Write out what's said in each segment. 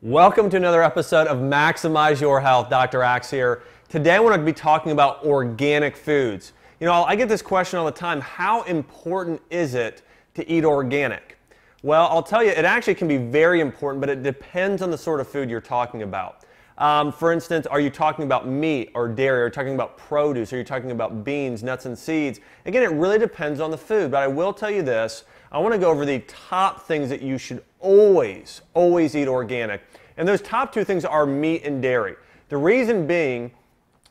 Welcome to another episode of Maximize Your Health. Dr. Axe here. Today I want to be talking about organic foods. You know, I get this question all the time how important is it to eat organic? Well, I'll tell you, it actually can be very important, but it depends on the sort of food you're talking about. Um, for instance, are you talking about meat or dairy? Are you talking about produce? Are you talking about beans, nuts, and seeds? Again, it really depends on the food, but I will tell you this I want to go over the top things that you should always, always eat organic. And those top two things are meat and dairy. The reason being,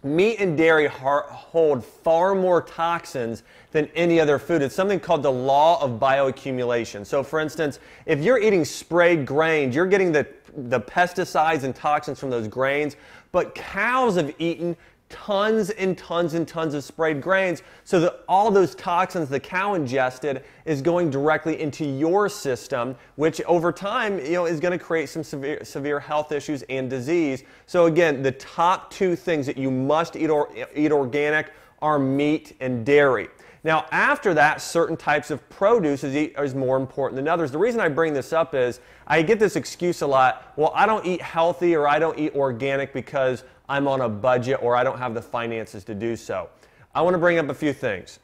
meat and dairy hold far more toxins than any other food. It's something called the law of bioaccumulation. So, for instance, if you're eating sprayed grains, you're getting the, the pesticides and toxins from those grains, but cows have eaten tons and tons and tons of sprayed grains so that all those toxins the cow ingested is going directly into your system which over time you know is going to create some severe severe health issues and disease. So again the top two things that you must eat or, eat organic are meat and dairy. Now, after that, certain types of produce is, is, more important than others. The reason I bring this up is I get this excuse a lot. Well, I don't eat healthy or I don't eat organic because I'm on a budget or I don't have the finances to do so. I want to bring up a few things.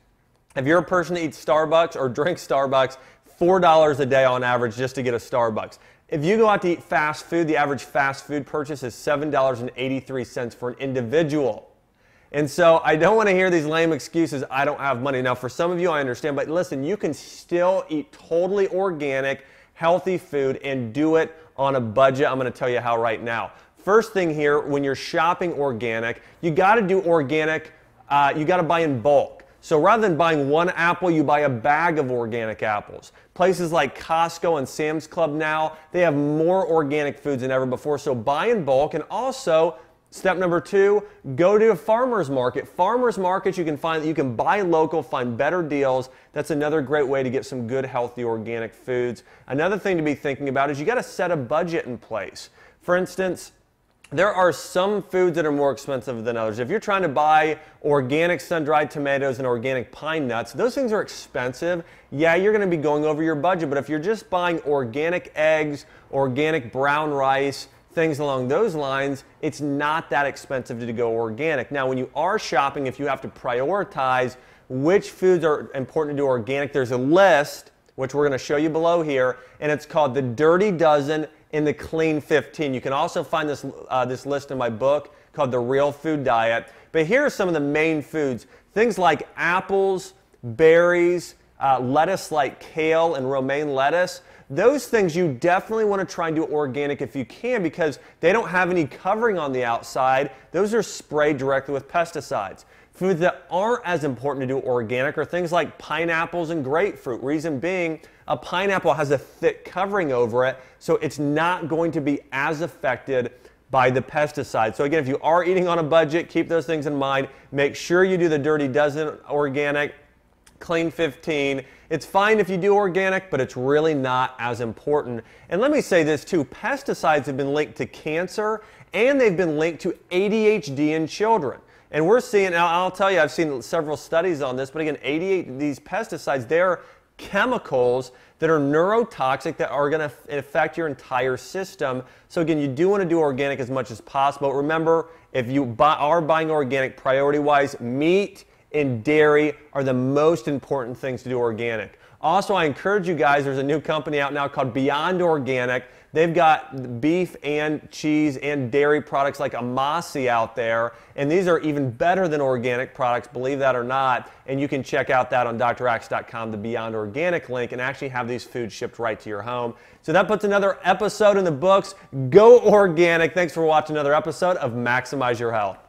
If you're a person that eats Starbucks or drinks Starbucks, $4 a day on average just to get a Starbucks. If you go out to eat fast food, the average fast food purchase is $7.83 for an individual. And so I don't want to hear these lame excuses, I don't have money. Now, for some of you, I understand, but listen, you can still eat totally organic, healthy food and do it on a budget. I'm going to tell you how right now. First thing here, when you're shopping organic, you got to do organic, uh, you got to buy in bulk. So rather than buying one apple, you buy a bag of organic apples. Places like Costco and Sam's Club now, they have more organic foods than ever before. So buy in bulk and also Step number two, go to a farmer's market. Farmer's markets, you can find you can buy local, find better deals. That's another great way to get some good, healthy, organic foods. Another thing to be thinking about is you got to set a budget in place. For instance, there are some foods that are more expensive than others. If you're trying to buy organic sun-dried tomatoes and organic pine nuts, those things are expensive. Yeah, you're going to be going over your budget, but if you're just buying organic eggs, organic brown rice, things along those lines, it's not that expensive to go organic. Now, when you are shopping, if you have to prioritize which foods are important to do organic, there's a list, which we're going to show you below here, and it's called the Dirty Dozen in the Clean 15. You can also find this, uh, this list in my book called The Real Food Diet. But here are some of the main foods things like apples, berries, uh, lettuce like kale and romaine lettuce. Those things you definitely want to try and do organic if you can because they don't have any covering on the outside. Those are sprayed directly with pesticides. Foods that aren't as important to do organic are things like pineapples and grapefruit. Reason being, a pineapple has a thick covering over it, so it's not going to be as affected by the pesticide. So again, if you are eating on a budget, keep those things in mind. Make sure you do the Dirty Dozen organic, Clean 15. It's fine if you do organic, but it's really not as important. And let me say this too, pesticides have been linked to cancer and they've been linked to ADHD in children. And we're seeing, I'll tell you, I've seen several studies on this, but again, 88, these pesticides, they're chemicals that are neurotoxic that are going to affect your entire system. So again, you do want to do organic as much as possible. Remember, if you buy, are buying organic, priority-wise, meat and dairy are the most important things to do organic. Also, I encourage you guys, there's a new company out now called Beyond Organic. They've got beef and cheese and dairy products like Amasi out there, and these are even better than organic products, believe that or not. And you can check out that on draxe.com, the Beyond Organic link, and actually have these foods shipped right to your home. So that puts another episode in the books. Go organic. Thanks for watching another episode of Maximize Your Health.